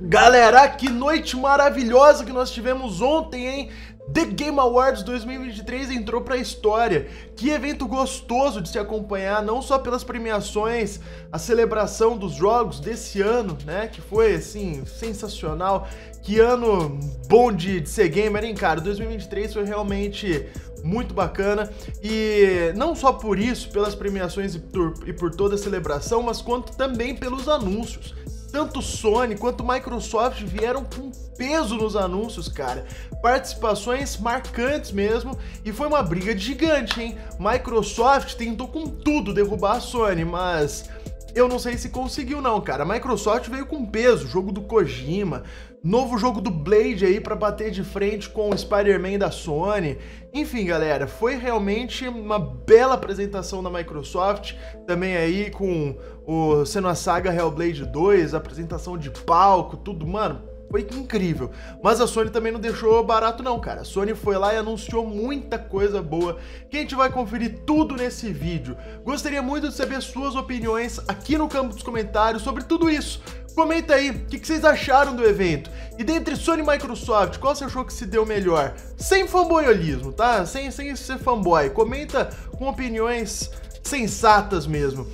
Galera, que noite maravilhosa que nós tivemos ontem, hein? The Game Awards 2023 entrou pra história. Que evento gostoso de se acompanhar, não só pelas premiações, a celebração dos jogos desse ano, né? Que foi, assim, sensacional. Que ano bom de, de ser gamer, hein, cara? 2023 foi realmente muito bacana. E não só por isso, pelas premiações e por, e por toda a celebração, mas quanto também pelos anúncios tanto Sony quanto Microsoft vieram com peso nos anúncios, cara. Participações marcantes mesmo e foi uma briga gigante, hein? Microsoft tentou com tudo derrubar a Sony, mas eu não sei se conseguiu não, cara. Microsoft veio com peso, jogo do Kojima, novo jogo do Blade aí para bater de frente com o Spider-Man da Sony. Enfim, galera, foi realmente uma bela apresentação da Microsoft, também aí com o sendo a saga Hellblade 2, apresentação de palco, tudo, mano foi incrível. Mas a Sony também não deixou barato não, cara. A Sony foi lá e anunciou muita coisa boa que a gente vai conferir tudo nesse vídeo. Gostaria muito de saber suas opiniões aqui no campo dos comentários sobre tudo isso. Comenta aí o que, que, vocês acharam do evento. E dentre Sony e Microsoft, qual você achou que se deu melhor? Sem fanboyolismo, tá? Sem, sem ser fanboy. Comenta com opiniões sensatas mesmo.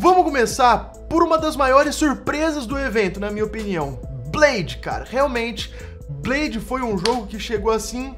Vamos começar por uma das maiores surpresas do evento, na minha opinião. Blade, cara, realmente, Blade foi um jogo que chegou assim,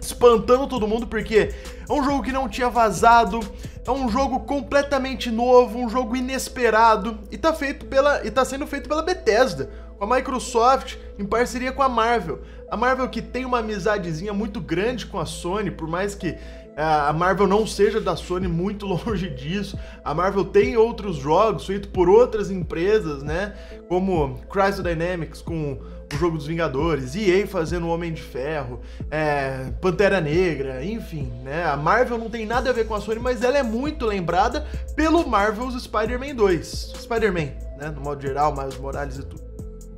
espantando todo mundo, porque é um jogo que não tinha vazado, é um jogo completamente novo, um jogo inesperado, e tá feito pela. e tá sendo feito pela Bethesda, com a Microsoft, em parceria com a Marvel. A Marvel que tem uma amizadezinha muito grande com a Sony, por mais que a Marvel não seja da Sony muito longe disso. A Marvel tem outros jogos feitos por outras empresas, né? Como Crysis Dynamics com o jogo dos Vingadores, EA fazendo o Homem de Ferro, é, Pantera Negra, enfim, né? A Marvel não tem nada a ver com a Sony, mas ela é muito lembrada pelo Marvel's Spider-Man 2. Spider-Man, né? No modo geral, Miles Morales e tudo.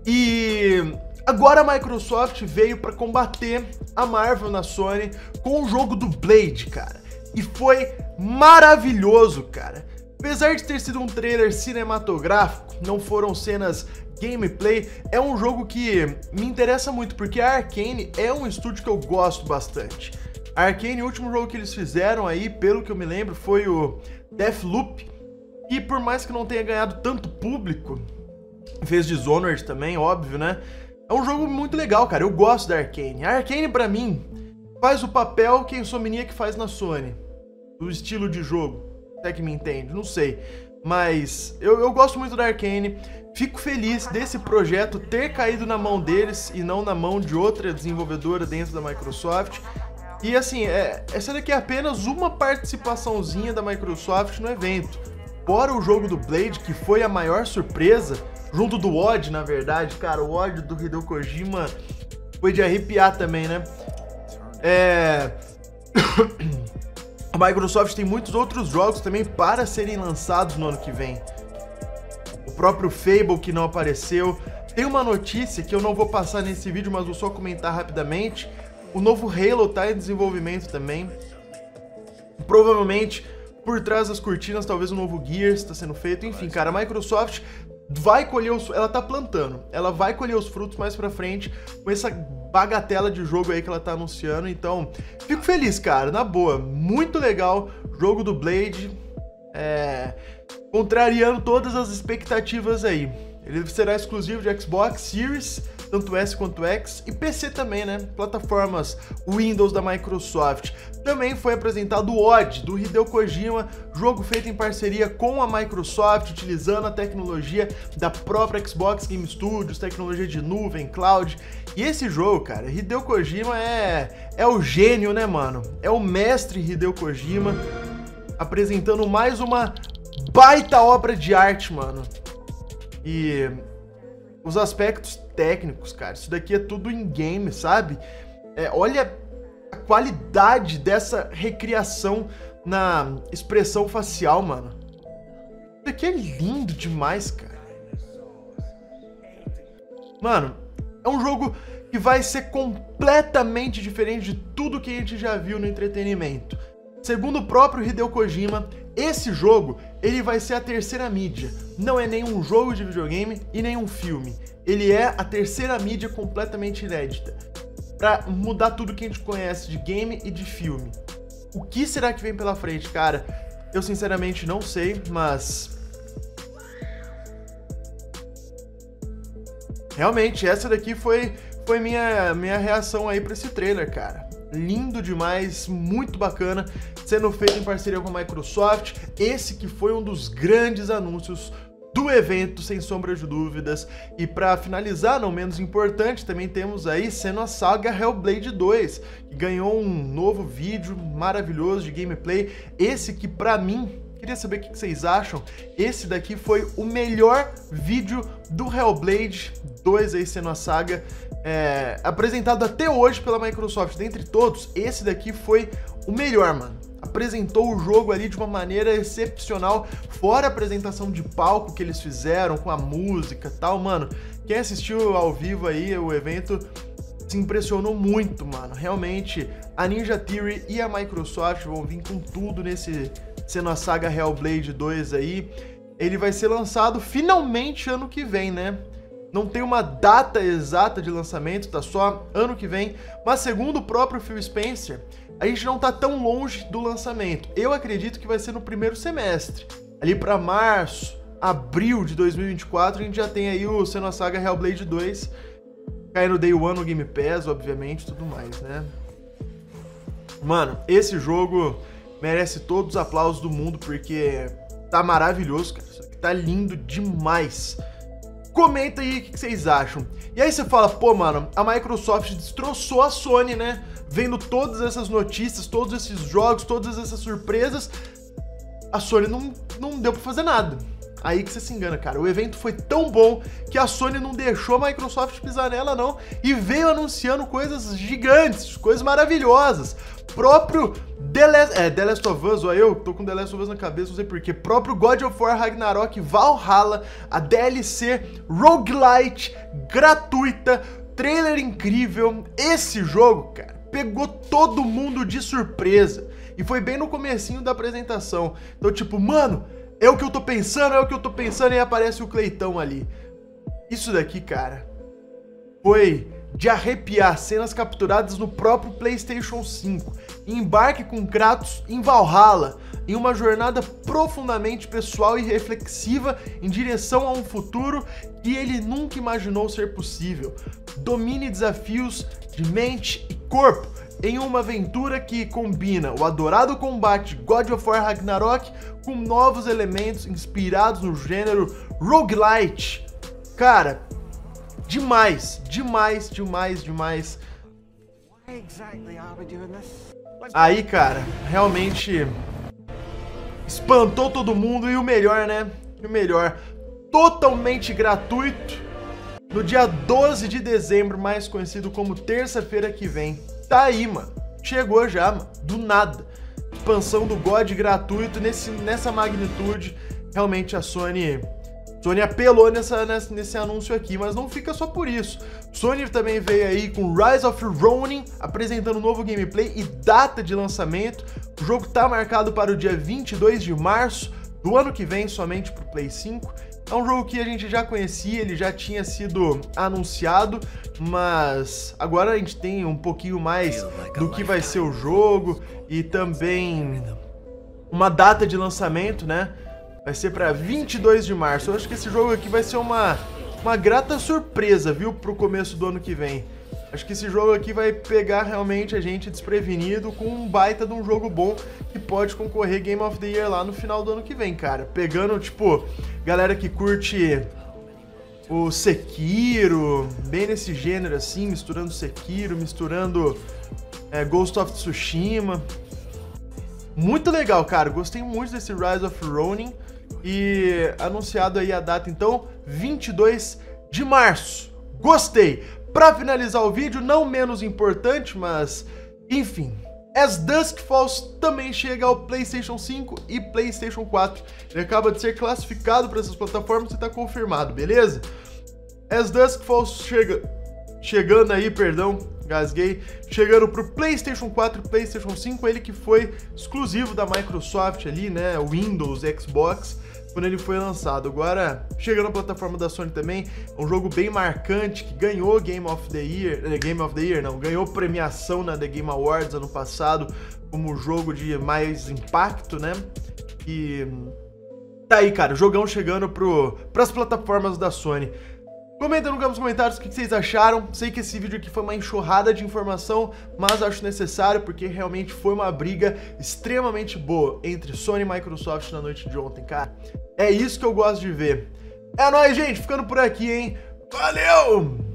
E Agora a Microsoft veio para combater a Marvel na Sony com o jogo do Blade, cara. E foi maravilhoso, cara. Apesar de ter sido um trailer cinematográfico, não foram cenas gameplay, é um jogo que me interessa muito, porque a Arkane é um estúdio que eu gosto bastante. A Arkane, o último jogo que eles fizeram aí, pelo que eu me lembro, foi o Deathloop, e por mais que não tenha ganhado tanto público, fez Dishonored também, óbvio, né? É um jogo muito legal, cara. Eu gosto da Arkane. A Arkane, para mim, faz o papel que a Insomniac faz na Sony. Do estilo de jogo. Até que me entende, não sei. Mas eu, eu gosto muito da Arkane. Fico feliz desse projeto ter caído na mão deles e não na mão de outra desenvolvedora dentro da Microsoft. E assim, é, essa daqui é apenas uma participaçãozinha da Microsoft no evento. Fora o jogo do Blade, que foi a maior surpresa, junto do Odd, na verdade, cara, o Odd do Hideo Kojima foi de arrepiar também, né? É... A Microsoft tem muitos outros jogos também para serem lançados no ano que vem. O próprio Fable que não apareceu. Tem uma notícia que eu não vou passar nesse vídeo, mas vou só comentar rapidamente. O novo Halo está em desenvolvimento também. Provavelmente por trás das cortinas, talvez um novo Gears está sendo feito. Enfim, cara, a Microsoft vai colher os, ela tá plantando, ela vai colher os frutos mais para frente com essa bagatela de jogo aí que ela tá anunciando. Então, fico feliz, cara, na boa, muito legal, jogo do Blade, é, contrariando todas as expectativas aí. Ele será exclusivo de Xbox Series tanto S quanto X, e PC também, né? Plataformas Windows da Microsoft. Também foi apresentado o Odd, do Hideo Kojima, jogo feito em parceria com a Microsoft, utilizando a tecnologia da própria Xbox Game Studios, tecnologia de nuvem, cloud. E esse jogo, cara, Hideo Kojima é, é o gênio, né, mano? É o mestre Hideo Kojima apresentando mais uma baita obra de arte, mano. E os aspectos técnicos, cara. Isso daqui é tudo em game, sabe? É, olha a qualidade dessa recriação na expressão facial, mano. Isso daqui é lindo demais, cara. Mano, é um jogo que vai ser completamente diferente de tudo que a gente já viu no entretenimento. Segundo o próprio Hideo Kojima, Esse jogo, ele vai ser a terceira mídia. Não é nenhum jogo de videogame e nenhum filme. Ele é a terceira mídia completamente inédita. Pra mudar tudo que a gente conhece de game e de filme. O que será que vem pela frente, cara? Eu sinceramente não sei, mas Realmente, essa daqui foi, foi minha, minha reação aí pra esse trailer, cara. Lindo demais, muito bacana, sendo feito em parceria com a Microsoft. Esse que foi um dos grandes anúncios do evento, sem sombra de dúvidas. E para finalizar, não menos importante, também temos aí sendo a saga Hellblade 2, que ganhou um novo vídeo maravilhoso de gameplay. Esse que para mim Queria saber o que vocês acham. Esse daqui foi o melhor vídeo do Hellblade 2 aí sendo a saga é, apresentado até hoje pela Microsoft. Dentre todos, esse daqui foi o melhor, mano. Apresentou o jogo ali de uma maneira excepcional, fora a apresentação de palco que eles fizeram com a música tal, mano. Quem assistiu ao vivo aí o evento se impressionou muito, mano. Realmente, a Ninja Theory e a Microsoft vão vir com tudo nesse sendo a saga Hellblade 2 aí. Ele vai ser lançado finalmente ano que vem, né? Não tem uma data exata de lançamento, tá só ano que vem. Mas segundo o próprio Phil Spencer, a gente não tá tão longe do lançamento. Eu acredito que vai ser no primeiro semestre. Ali para março, abril de 2024, a gente já tem aí o sendo a saga Hellblade 2. Cai no Day One no Game Pass, obviamente, tudo mais, né? Mano, esse jogo merece todos os aplausos do mundo, porque tá maravilhoso, cara. Isso aqui tá lindo demais. Comenta aí o que vocês acham. E aí você fala, pô, mano, a Microsoft destroçou a Sony, né? Vendo todas essas notícias, todos esses jogos, todas essas surpresas, a Sony não, não deu pra fazer nada. Aí que você se engana, cara. O evento foi tão bom que a Sony não deixou a Microsoft pisar nela, não. E veio anunciando coisas gigantes, coisas maravilhosas. Próprio The Last, é, The Last of Us, ó, eu tô com The Last of Us na cabeça, não sei porquê. Próprio God of War Ragnarok Valhalla, a DLC roguelite gratuita, trailer incrível. Esse jogo, cara, pegou todo mundo de surpresa. E foi bem no comecinho da apresentação. Então, tipo, mano, é o que eu tô pensando, é o que eu tô pensando, e aparece o Cleitão ali. Isso daqui, cara, foi de arrepiar cenas capturadas no próprio PlayStation 5. Embarque com Kratos em Valhalla, em uma jornada profundamente pessoal e reflexiva em direção a um futuro que ele nunca imaginou ser possível. Domine desafios de mente e corpo em uma aventura que combina o adorado combate God of War Ragnarok com novos elementos inspirados no gênero roguelite. Cara, demais, demais, demais, demais. Aí, cara, realmente espantou todo mundo e o melhor, né? E o melhor, totalmente gratuito no dia 12 de dezembro, mais conhecido como terça-feira que vem. Tá aí, mano. Chegou já, mano. Do nada. Expansão do God gratuito nesse, nessa magnitude. Realmente a Sony Sony apelou nessa, nessa, nesse anúncio aqui, mas não fica só por isso. Sony também veio aí com Rise of Ronin, apresentando novo gameplay e data de lançamento. O jogo está marcado para o dia 22 de março do ano que vem, somente para o Play 5. É um jogo que a gente já conhecia, ele já tinha sido anunciado, mas agora a gente tem um pouquinho mais do que vai ser o jogo e também uma data de lançamento, né? Vai ser para 22 de março. Eu acho que esse jogo aqui vai ser uma, uma grata surpresa, viu, pro começo do ano que vem. Acho que esse jogo aqui vai pegar realmente a gente desprevenido com um baita de um jogo bom que pode concorrer Game of the Year lá no final do ano que vem, cara. Pegando, tipo, galera que curte o Sekiro, bem nesse gênero assim, misturando Sekiro, misturando é, Ghost of Tsushima. Muito legal, cara. Gostei muito desse Rise of Ronin. E anunciado aí a data, então, 22 de março. Gostei! Para finalizar o vídeo, não menos importante, mas enfim, As Dusk Falls também chega ao PlayStation 5 e PlayStation 4. Ele acaba de ser classificado para essas plataformas e está confirmado, beleza? As Dusk Falls chega, chegando aí, perdão, Gasguei. Chegando pro PlayStation 4 e PlayStation 5, ele que foi exclusivo da Microsoft ali, né? Windows, Xbox quando ele foi lançado. Agora, chegando na plataforma da Sony também, um jogo bem marcante que ganhou Game of the Year, eh, Game of the Year não, ganhou premiação na The Game Awards ano passado como jogo de mais impacto, né? E tá aí, cara, jogão chegando pro, pras plataformas da Sony. Comenta nos comentários o que vocês acharam. Sei que esse vídeo aqui foi uma enxurrada de informação, mas acho necessário porque realmente foi uma briga extremamente boa entre Sony e Microsoft na noite de ontem, cara. É isso que eu gosto de ver. É nóis, gente. Ficando por aqui, hein? Valeu!